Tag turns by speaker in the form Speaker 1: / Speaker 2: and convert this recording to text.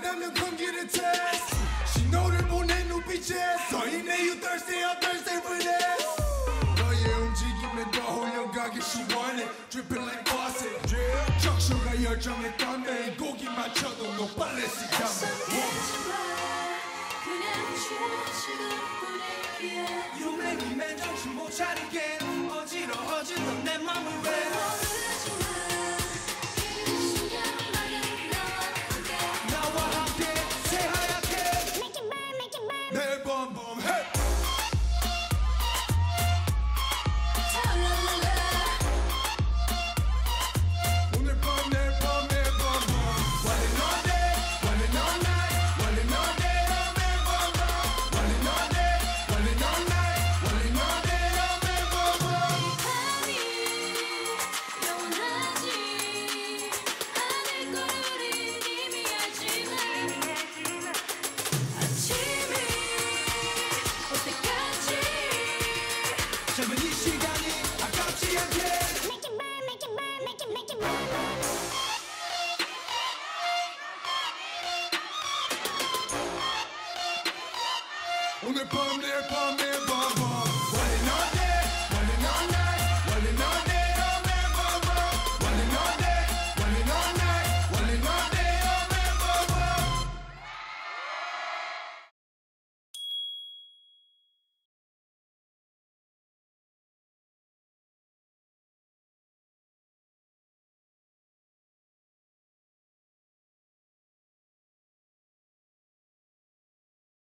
Speaker 1: the test 신호를 보낸 눈빛에 서있네 you thirsty I'm thirsty for this 너의 움직임에 떠올려가기 시원해. Dripping like faucet. drip 적셔가 열정했던 내. 고기 맞춰도 너 빨래 시켜
Speaker 2: 그냥 취해 지금 분위기에
Speaker 3: 유명이 맨 정신 못 차리게. 어지러워진 넌내 맘을 왜
Speaker 1: me palm there, palm there.